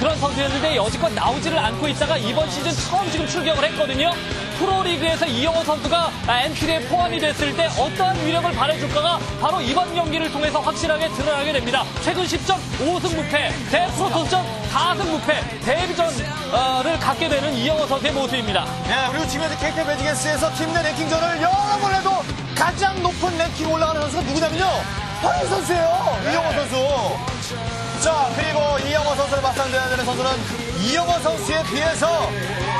그런 선수였는데 여지껏 나오지를 않고 있다가 이번 시즌 처음 지금 출격을 했거든요. 프로리그에서 이영호 선수가 엔트리에 포함이 됐을 때 어떠한 위력을 발휘해줄까가 바로 이번 경기를 통해서 확실하게 드러나게 됩니다. 최근 10전 5승 무패, 대프로토스전 4승 무패, 데뷔전을 갖게 되는 이영호 선수의 모습입니다. 네, 그리고 지금 현재 KT 매직에스에서 팀 내 랭킹전을 여러 번 해도 가장 높은 랭킹 올라가는 선수가 누구냐면요. 황희 선수예요. 이영호 선수. 상대해야 되는 선수는 이영호 선수에 비해서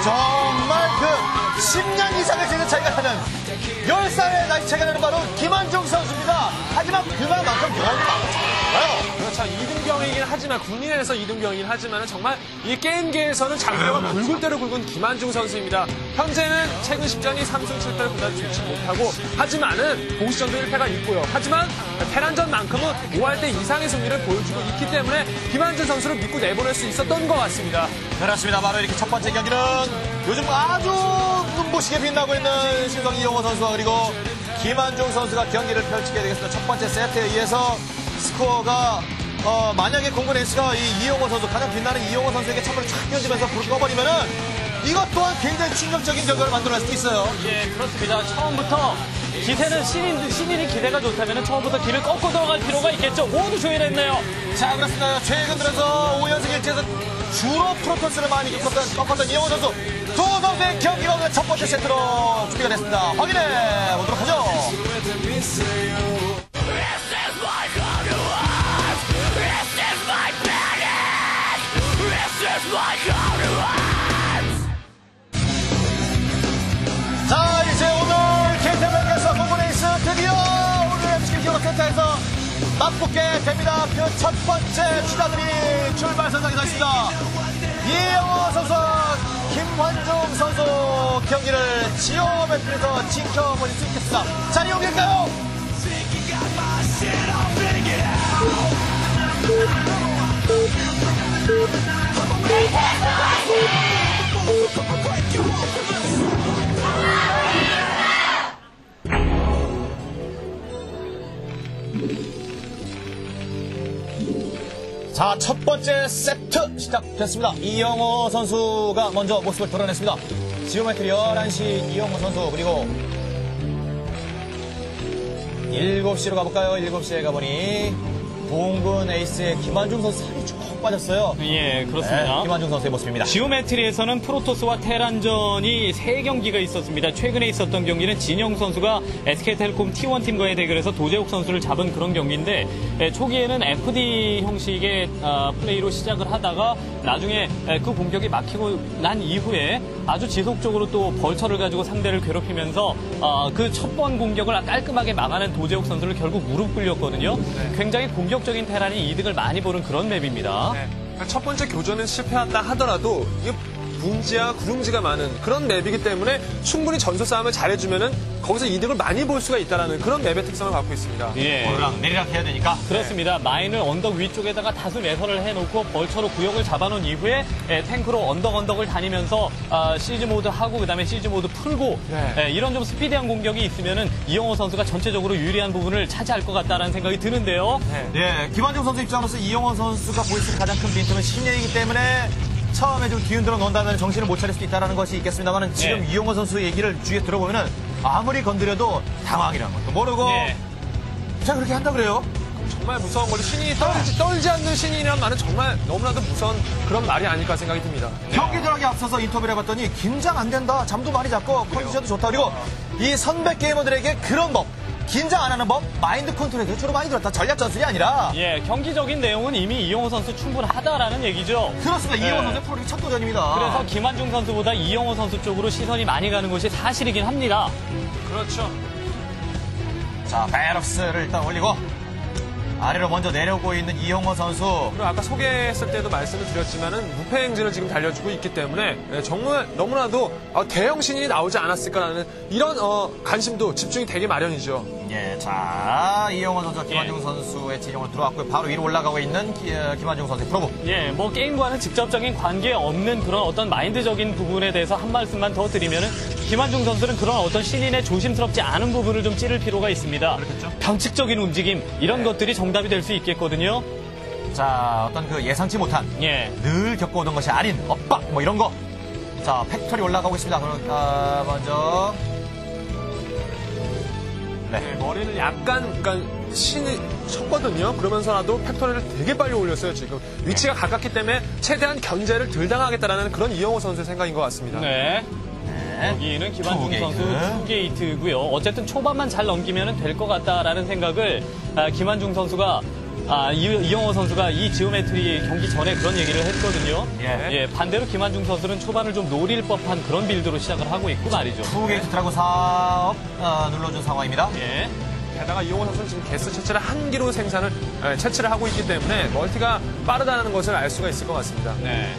정말 그 10년 이상의 세대 차이가 나는 10살의 나이 차이가 나는 바로 김한중 선수입니다. 하지만 그만큼 경험이 많아요. 그렇죠. 이등병이긴 하지만 국민에서 이등병이긴 하지만 정말 이 게임계에서는 장르가 굵을 대로 굵은 김한중 선수입니다. 현재는 최근 10전이 3승 7패를 그다지 좋지 못하고 하지만은 공식전도 1패가 있고요. 하지만 테란전만큼은 5할 때 이상의 승리를 보여주고 있기 때문에 김한중 선수를 믿고 내보낼 수 있었던 것 같습니다. 그렇습니다. 바로 이렇게 첫 번째 경기는 요즘 아주 눈부시게 빛나고 있는 신성 이용호 선수와 그리고 김한중 선수가 경기를 펼치게 되겠습니다. 첫 번째 세트에 의해서 스코어가 어, 만약에 공군 S가 이 이용호 선수 가장 빛나는 이용호 선수에게 첫번쫙 던지면서 불을 꺼버리면은 이것 또한 굉장히 충격적인 결과를 만들어낼 수도 있어요. 예, 그렇습니다. 처음부터 기세는 신인, 신인이 기세가 좋다면 처음부터 길을 꺾고 들어갈 필요가 있겠죠. 모두 조율했네요. 자, 그렇습니다. 최근 들어서 5연승 일제에서 주로 프로토스를 많이 꺾었던, 꺾었던 이영호 선수. 두 선수의 경기가 오늘 첫 번째 세트로 준비가 됐습니다. 확인해 보도록 하죠. 맞붙게 됩니다. 그 첫 번째 주자들이 출발 선상에 서 있습니다. 이영호 선수, 김환중 선수 경기를 지오 배틀에서 지켜보실 수 있겠습니다. 자리 옮길까요? 자, 첫 번째 세트 시작됐습니다. 이영호 선수가 먼저 모습을 드러냈습니다. 지오메트리 11시 이영호 선수, 그리고 7시로 가볼까요? 7시에 가보니, 공군 에이스의 김환중 선수 빠졌어요. 예, 네, 그렇습니다. 김환중 선수의 모습입니다. 지오메트리에서는 프로토스와 테란전이 세경기가 있었습니다. 최근에 있었던 경기는 진영수 선수가 SK텔레콤 T1 팀과의 대결에서 도재욱 선수를 잡은 그런 경기인데 예, 초기에는 FD 형식의 아, 플레이로 시작을 하다가 나중에 예, 그 공격이 막히고 난 이후에 아주 지속적으로 또 벌처를 가지고 상대를 괴롭히면서 아, 그첫 번 공격을 깔끔하게 막아낸 도재욱 선수를 결국 무릎 꿇렸거든요. 굉장히 공격적인 테란이 이득을 많이 보는 그런 맵입니다. 네. 첫 번째 교전은 실패한다 하더라도 분지와 구름지가 많은 그런 맵이기 때문에 충분히 전소 싸움을 잘해주면은 거기서 이득을 많이 볼 수가 있다는 그런 맵의 특성을 갖고 있습니다. 예. 오르락 내리락 해야 되니까. 그렇습니다. mine을 언덕 위쪽에다가 다수 매설을 해놓고 vulture로 구역을 잡아놓은 이후에 예, 탱크로 언덕 언덕을 다니면서 아, siege mode 하고 그다음에 siege mode 풀고 네. 예, 이런 좀 스피디한 공격이 있으면은 이영호 선수가 전체적으로 유리한 부분을 차지할 것 같다라는 생각이 드는데요. 예, 김환중 선수 입장으로서 이영호 선수가 보일 수 있는 가장 큰 빈틈은 신예이기 때문에 처음에 좀 기를 눌러 놓는다면 정신을 못 차릴 수 있다는 것이 있겠습니다만 지금 예. 이영호 선수 얘기를 주위에 들어보면은 아무리 건드려도 당황이라는 것도 모르고 예. 자 그렇게 한다 그래요. 정말 무서운 거죠. 신이 떨지, 떨지 않는 신이란 말은 정말 너무나도 무서운 그런 말이 아닐까 생각이 듭니다. 경기 들어가기 앞서서 인터뷰를 해봤더니 긴장 안 된다. 잠도 많이 잤고 컨디션도 좋다. 그리고 이 선배 게이머들에게 그런 법, 긴장 안 하는 법, 마인드 컨트롤에 주로 많이 들었다. 전략 전술이 아니라 예, 경기적인 내용은 이미 이영호 선수 충분하다라는 얘기죠. 그렇습니다. 예. 이영호 선수의 프로리그 첫 도전입니다. 그래서 김한중 선수보다 이영호 선수 쪽으로 시선이 많이 가는 것이 사실이긴 합니다. 그렇죠. 자, 베럭스를 일단 올리고 아래로 먼저 내려오고 있는 이용호 선수. 그리고 아까 소개했을 때도 말씀을 드렸지만은 무패 행진을 지금 달려주고 있기 때문에 예, 정말 너무나도 어, 대형 신인이 나오지 않았을까라는 이런 어, 관심도 집중이 되게 마련이죠. 예, 자, 이용호 선수, 김한중 선수의 진영으로 들어왔고요. 바로 위로 올라가고 있는 기- 어, 김한중 선수의 프로브. 예, 뭐 게임과는 직접적인 관계 없는 그런 어떤 마인드적인 부분에 대해서 한 말씀만 더 드리면은 김환중 선수는 그런 어떤 신인의 조심스럽지 않은 부분을 좀 찌를 필요가 있습니다. 그렇겠죠. 변칙적인 움직임 이런 것들이 정답이 될 수 있겠거든요. 자, 어떤 그 예상치 못한 예. 늘 겪어오던 것이 아닌 엇박 뭐 이런 거. 자, factory 올라가고 있습니다. 그러니까 먼저 네, 머리를 약간 그러니까 신이 쳤거든요. 그러면서라도 factory를 되게 빨리 올렸어요. 지금 위치가 가깝기 때문에 최대한 견제를 덜 당하겠다라는 그런 이영호 선수의 생각인 것 같습니다. 네. 네. 여기는 김한중 two gate. 선수 two gate고요. 어쨌든 초반만 잘 넘기면 될 것 같다라는 생각을 아, 김한중 선수가 아, 이, 이영호 선수가 이 Geometry 경기 전에 그런 얘기를 했거든요. 예. 반대로 김한중 선수는 초반을 좀 노릴 법한 그런 build로 시작을 하고 있고 말이죠. two gate dragoon 사업 어, 눌러준 상황입니다. 예. 게다가 이영호 선수는 지금 가스 채취를 한 기로 생산을 에, 채취를 하고 있기 때문에 멀티가 빠르다는 것을 알 수가 있을 것 같습니다. 네.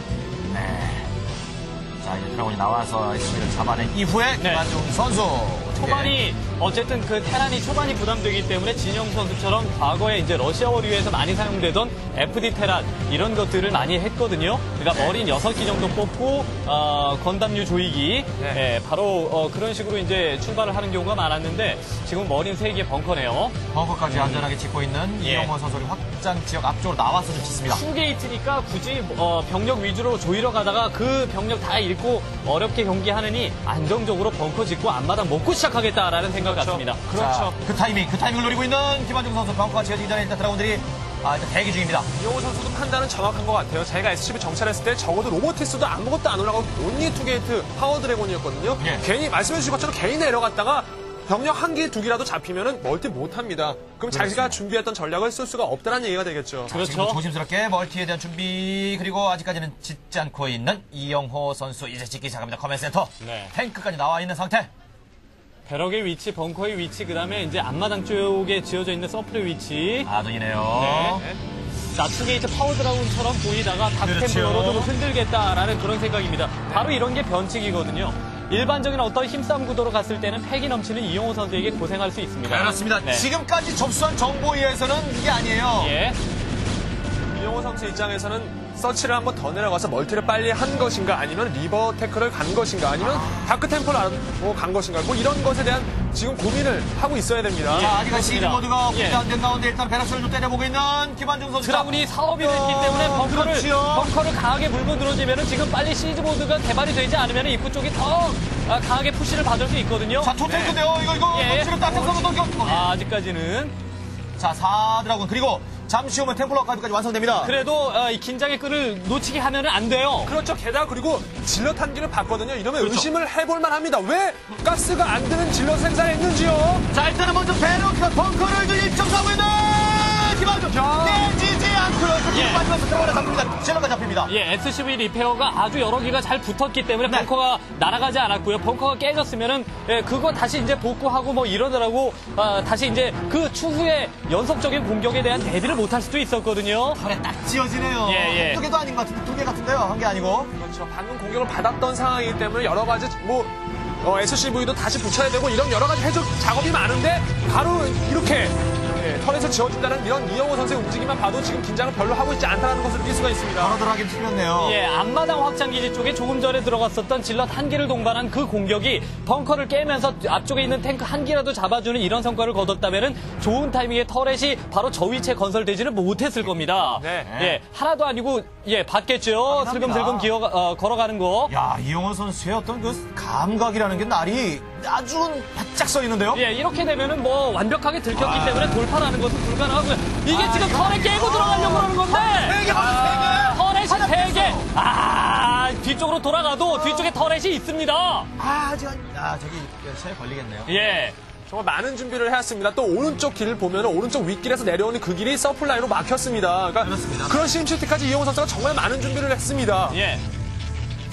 자, 이제 드라곤이 나와서 SC를 잡아낸 이후에 네. 김한중 선수. 초반이 어쨌든 그 테란이 초반이 부담되기 때문에 진영 선수처럼 과거에 이제 러시아 워리에서 많이 사용되던 FD 테란 이런 것들을 많이 했거든요. 그러니까 머린 6기 정도 뽑고 어, 건담류 조이기 네. 예, 바로 어, 그런 식으로 이제 출발을 하는 경우가 많았는데 지금 머린 3개 벙커네요. 벙커까지 안전하게 짓고 있는 예. 이영호 선수를 확장 지역 앞쪽으로 나와서 좀 짓습니다. 투게이트니까 굳이 어, 병력 위주로 조이러 가다가 그 병력 다 잃고 어렵게 경기하느니 안정적으로 벙커 짓고 앞마당 먹고 시작 하겠다라는 생각 같습니다. 그렇죠. 자, 그 타이밍, 그 타이밍을 노리고 있는 김한중 선수 벙커가 지어지기 전에 일단 드라곤들이 아, 일단 대기 중입니다. 이영호 선수도 판단은 정확한 것 같아요. 제가 SCV 정찰했을 때 적어도 robotics도 아무것도 안 올라가고 only two gate power dragoon이었거든요. 예. 괜히 말씀해 주신 것처럼 괜히 내려갔다가 병력 한 개, 두 개라도 잡히면은 멀티 못 합니다. 그럼 자기가 준비했던 전략을 쓸 수가 없다는 얘기가 되겠죠. 그렇죠. 지금도 조심스럽게 멀티에 대한 준비 그리고 아직까지는 짓지 않고 있는 이영호 선수 이제 짓기 시작합니다. command center 네. 탱크까지 나와 있는 상태. barracks의 위치, 벙커의 위치, 그 다음에 이제 앞마당 쪽에 지어져 있는 서플의 위치. 아둔이네요. 네. 자, two gate power dragoon처럼 보이다가 그렇죠. dark templar로 좀 흔들겠다라는 그런 생각입니다. 바로 이런 게 변칙이거든요. 일반적인 어떤 힘싸움 구도로 갔을 때는 패기 넘치는 이영호 선수에게 고생할 수 있습니다. 그렇습니다. 네. 지금까지 접수한 정보에 의해서는 이게 아니에요. 예. 이영호 선수 입장에서는 서치를 한번 더 내려가서 멀티를 빨리 한 것인가 아니면 reaver tech를을 간 것인가 아니면 dark templar을 뭐간 것인가 뭐 이런 것에 대한 지금 고민을 하고 있어야 됩니다. 자, 아직은 siege mode가 예. 없지 않는 가운데 일단 barracks를 좀 때려보고 있는 김한중 선수. 드라군이 사업이 됐기 때문에 벙커를, 그렇지요. 벙커를 강하게 물고 들어지면 지금 빨리 시즈 모드가 개발이 되지 않으면 입구 쪽이 더 아, 강하게 푸시를 받을 수 있거든요. 자, 토탱크인데요. 이거, 이거, 예. 지금 따뜻한 선수 넘겨. 아, 아직까지는 자, 4드라군. 그리고 잠시 후면 템플러까지까지 완성됩니다. 그래도 어, 이 긴장의 끈을 놓치게 하면 안 돼요. 그렇죠. 게다가 그리고 질럿 한 기를 봤거든요. 이러면 그렇죠. 의심을 해볼 만 합니다. 왜 가스가 안 드는 질럿 생산했는지요? 자, 일단은 먼저 베로키가 벙커를 좀 일정하고 있는 김한중. 깨지지 않고요. 예. 예. 마지막에 들어가다 잡힙니다. 젤러가 잡힙니다. 예, SCV 리페어가 아주 여러 개가 잘 붙었기 때문에 네. 벙커가 날아가지 않았고요. 벙커가 깨졌으면은 예, 그거 다시 이제 복구하고 뭐 이러느라고 아, 다시 이제 그 추후에 연속적인 공격에 대한 대비를 못할 수도 있었거든요. 털에 딱 지어지네요. 예, 예. 두 개도 아닌 것 같은데 두 개 같은데요. 한 개 아니고. 그렇죠. 방금 공격을 받았던 상황이기 때문에 여러 가지 뭐 어, SCV도 다시 붙여야 되고 이런 여러 가지 해적 작업이 많은데 바로 이렇게 예, 턴에서 지어진다는 이런 이영호 선수의 움직임만 봐도 지금 긴장을 별로 하고 있지 않다는 것을 느낄 수가 있습니다. 바로들하긴 틀렸네요. 예, 앞마당 확장기지 쪽에 조금 전에 들어갔었던 질럿 한 개를 동반한 그 공격이 벙커를 깨면서 앞쪽에 있는 탱크 한 개라도 잡아주는 이런 성과를 거뒀다면은 좋은 타이밍에 터렛이 바로 저 위치에 건설되지를 못했을 겁니다. 네. 예, 하나도 아니고 예 봤겠죠. 슬금슬금 기어 어, 걸어가는 거. 야, 이영호 선수의 어떤 그 감각이라는 게 날이 아주 바짝 서 있는데요. 예, 이렇게 되면은 뭐 완벽하게 들켰기 아. 때문에 돌파라는 것은 불가능하고요. 이게 아, 지금 이거 턴에 깨고 들어가려고 그러는 건데. 세 개, 세 개. turret이 세 개. 뺐어. 아, 뒤쪽으로 돌아가도 뒤쪽에 turret이 있습니다. 아, 아직, 아, 저기, 시에 걸리겠네요. 예. 정말 많은 준비를 해왔습니다. 또 오른쪽 길을 보면 오른쪽 윗길에서 내려오는 그 길이 supply로 막혔습니다. 그러니까 그렇습니다. 그런 심시티까지 이영호 선수가 정말 많은 준비를 했습니다. 예.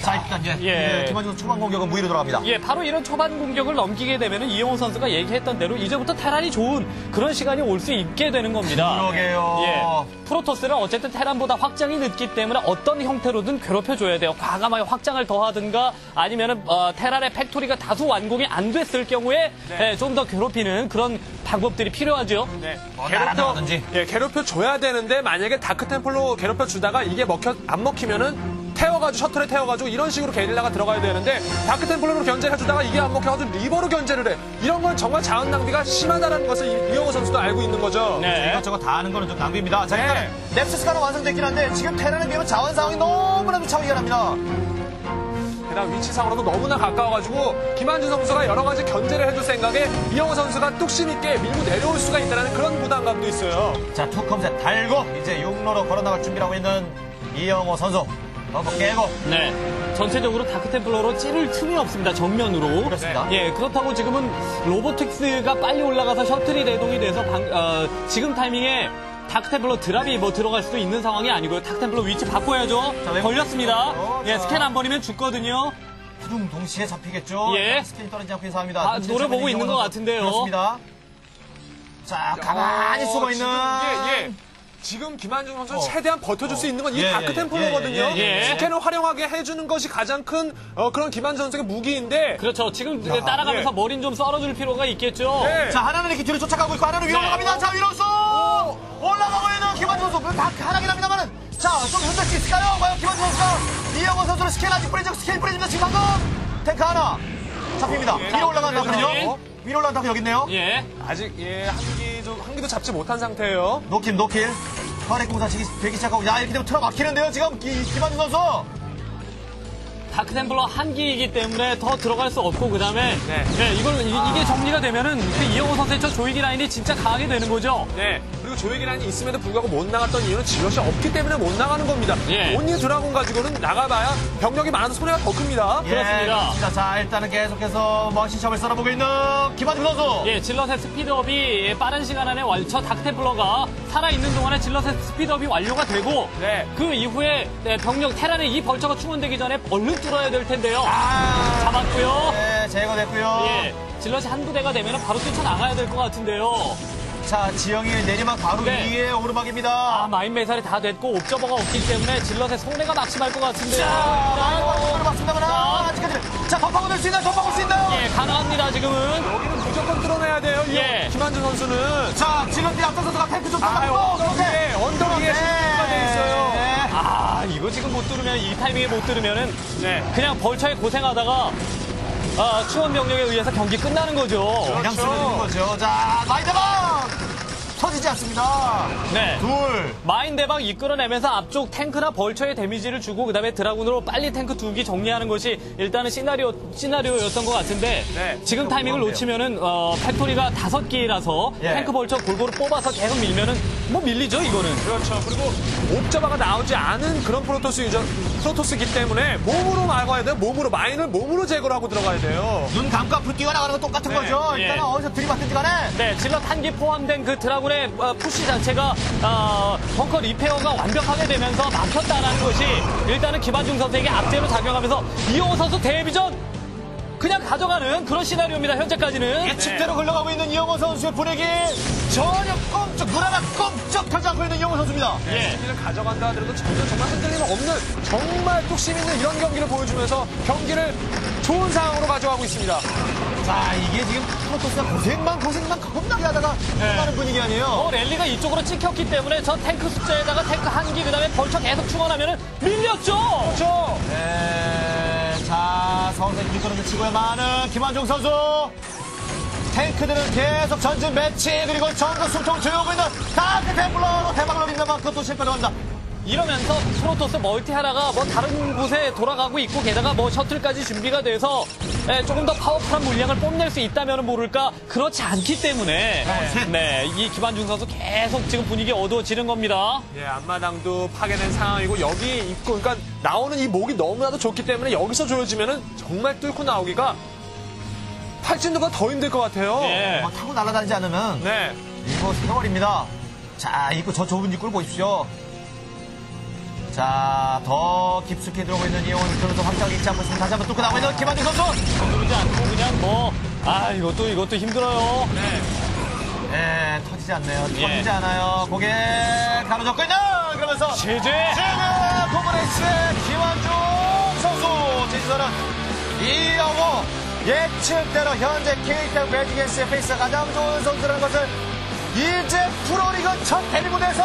자, 일단 이제 예. 예. 김한중 초반 공격은 무위로 돌아갑니다. 예, 바로 이런 초반 공격을 넘기게 되면은 이영호 선수가 얘기했던 대로 이제부터 테란이 좋은 그런 시간이 올 수 있게 되는 겁니다. 그러게요. 예. 프로토스는 어쨌든 테란보다 확장이 늦기 때문에 어떤 형태로든 괴롭혀줘야 돼요. 과감하게 확장을 더하든가 아니면은 어, 테란의 factory가 다수 완공이 안 됐을 경우에 네. 좀더 괴롭히는 그런 방법들이 필요하죠. 네. 뭐 괴롭혀. 예, 괴롭혀 줘야 되는데 만약에 dark templar로 괴롭혀 주다가 이게 먹혀 안 먹히면은 태워가지고 셔틀에 태워가지고 이런 식으로 게릴라가 들어가야 되는데 dark templar로 견제를 해주다가 이게 안 먹혀가지고 reaver로 견제를 해. 이런 건 정말 자원 낭비가 심하다는 것을 이- 이영호 선수도 알고 있는 거죠. 네. 이것저것 다 하는 거는 좀 낭비입니다. 자, 일단 네. nexus가는 완성됐긴 한데 지금 테란에 비하면 자원 상황이 너무나도 차이가 납니다. 게다가 위치상으로도 너무나 가까워가지고 김한중 선수가 여러 가지 견제를 해줄 생각에 이영호 선수가 뚝심 있게 밀고 내려올 수가 있다는 그런 부담감도 있어요. 자, two comsat 달고 이제 육로로 걸어 나갈 준비를 하고 있는 이영호 선수. 버버 깨고 네. 전체적으로 다크템플러로 찌를 틈이 없습니다. 정면으로. 그렇습니다. 예, 그렇다고 지금은 로보틱스가 빨리 올라가서 셔틀이 대동이 돼서 방- 어, 지금 타이밍에 다크템플러 드랍이 뭐 들어갈 수도 있는 상황이 아니고요. 다크템플러 위치 바꿔야죠. 자, 걸렸습니다. 어, 예, 자. 스캔 한 번이면 죽거든요. 두둥 동시에 잡히겠죠. 예. 스캔이 떨어지지 않고 인사합니다. 아, 노려보고 있는 것 같은데요. 그렇습니다. 자, 가만히 어, 숨어 있는. 예, 예. 지금 김한중 선수 는 어. 최대한 버텨줄 수 있는 건 이 예, dark 예, templar거든요. 예, 예, 예. 스캔을 활용하게 해주는 것이 가장 큰 어, 그런 김한중 선수의 무기인데 그렇죠. 지금 따라가면서 예. 머리는 좀 썰어줄 필요가 있겠죠. 네. 자, 하나는 이렇게 뒤로 쫓아가고 있고, 하나는 위로 네. 올라갑니다. 자, 위로 쏘! 올라가고 있는 김한중 선수. 다 하나긴 합니다만은. 자, 좀 현재 수 있을까요? 과연 김한중 선수가 이영호 선수를 스캔 아직 뿌리죠. 스캔 뿌려줍니다. 지금 방금. 탱크 하나. 잡힙니다. 위로 올라간. 예. 위로 올라간 dark 여기 있네요. 예. 아직 예, 한기 좀 한기도 잡지 못한 상태예요. no kill, no kill. 터렛 공사 되기, 되기 시작하고, 야, 이렇게 되면 틀어 막히는데요, 지금, 기, 김한준 선수. 다크템플러 한기이기 때문에 더 들어갈 수 없고 그다음에 네. 네, 이걸 이, 게 정리가 되면은 그 이영호 선수의 저 조이기 라인이 진짜 강하게 되는 거죠. 네. 그리고 조획이라는 있음에도 불구하고 못 나갔던 이유는 질럿이 없기 때문에 못 나가는 겁니다. 예. 온리 드라곤 가지고는 나가봐야 병력이 많아서 손해가 더 큽니다. 예, 그렇습니다. 그렇습니다. 자, 일단은 계속해서 머신샵을 썰어보고 있는 김한준 선수. 예, 질럿의 스피드업이 빠른 시간 안에 완, 저 다크템플러가 살아있는 동안에 질럿의 스피드업이 완료가 되고 네. 그 이후에 네, 병력 테란의 이 벌처가 충원되기 전에 얼른 뚫어야 될 텐데요. 아, 잡았고요. 네, 제거됐고요. 예, 질럿이 한 부대가 되면 바로 뛰쳐나가야 될 것 같은데요. 자, 지영이 내리막 바로 네. 위에 아, 오르막입니다. 마인 매살이 다 됐고 옵저버가 없기 때문에 질럿의 손해가 낙심할 것 같은데요. 자, 맞습니다만 아직까지 자, 덮어고 될수 있나요? 덮어볼 수 있나요? 예, 가능합니다, 지금은. 여기는 무조건 뚫어내야 돼요. 이 예. 김한준 선수는. 자, 지금이 앞선 선수가 탱크 좀 아, 언덕 위에, 언덕 위에 실수가 돼 있어요. 아, 이거 지금 못 뚫으면, 이 타이밍에 못 뚫으면은, 네. 그냥 vulture에 고생하다가, 아, 충원 병력에 의해서 경기 끝나는 거죠. 그냥 그렇죠. 쓰러지는 거죠. 자, 마이드방 않습니다. 네. 둘. mine 대박 이끌어내면서 앞쪽 탱크나 vulture에 데미지를 주고 그다음에 dragoon으로 빨리 탱크 두 기 정리하는 것이 일단은 시나리오 시나리오였던 것 같은데 네. 지금 타이밍을 놓치면은 어, factory가 다섯 개라서 예. 탱크 vulture 골고루 뽑아서 계속 밀면은 뭐 밀리죠 이거는. 그렇죠. 그리고 observer가 나오지 않은 그런 프로토스 user, 프로토스기 때문에 몸으로 막아야 돼요. 몸으로 mine을 몸으로 제거를 하고 들어가야 돼요. 눈 감고 앞으로 뛰어나가는 건 똑같은 네, 거죠. 예. 일단은 어디서 들이받든지 간에. 네, zealot 한기 포함된 그 dragoon의 어, push 자체가 어, 벙커 repair가 완벽하게 되면서 막혔다는 것이 일단은 김한중 선수에게 악재로 작용하면서 이영호 선수 데뷔전 그냥 가져가는 그런 시나리오입니다. 현재까지는. 예측대로 흘러가고 있는 이영호 선수의 분위기 전혀 꼼짝 눈 하나 꼼짝 하지 않고 있는 이영호 선수입니다. 예. 승리를 가져간다 하더라도 전혀 정말 흔들림 없는 정말 뚝심 있는 이런 경기를 보여주면서 경기를 좋은 상황으로 가져가고 있습니다. 자 이게 지금 프로토스가 고생만 고생만 겁나게 하다가 끝나는 분위기 아니에요. 어, 랠리가 이쪽으로 찍혔기 때문에 저 탱크 숫자에다가 탱크 한기 그다음에 벌처 계속 충원하면은 밀렸죠. 그렇죠. 네, 자 서울서 길거리에서 치고야 많은 김한중 선수. 탱크들은 계속 전진 배치 그리고 전국 숨통 조여오고 있는 dark templar로 대박을 노립니다만 그것도 실패로 합니다. 이러면서 프로토스 멀티 하나가 뭐 다른 곳에 돌아가고 있고 게다가 뭐 셔틀까지 준비가 돼서 예, 조금 더 powerful한 물량을 뽐낼 수 있다면 모를까 그렇지 않기 때문에 네, 이 김한중 선수 계속 지금 분위기 어두워지는 겁니다. 예, 앞마당도 파괴된 상황이고 여기 입구 그러니까 나오는 이 목이 너무나도 좋기 때문에 여기서 조여지면은 정말 뚫고 나오기가 팔진도가 더 힘들 것 같아요. 예. 뭐 타고 날아다니지 않으면 네. 이거 세월입니다. 자, 이거 저 좁은 입구를 보십시오. 자, 더 깊숙이 들어오고 있는 이용은 그러면서 확장 잊지 않고 다시 한번 뚫고 나오고 있는 김한중 선수! 누르지 않고 그냥 뭐 아 이것도 이것도 힘들어요. 예, 터지지 않네요. 예. 터지지 않아요. 고개 가로젓고 있는! 그러면서 제재. 지금 코브레이스의 김한중 선수! 제주선은 이영호 예측대로 현재 KT 매직앤스의 페이스가 가장 좋은 선수라는 것을 이제 프로리그 첫 데뷔 무대에서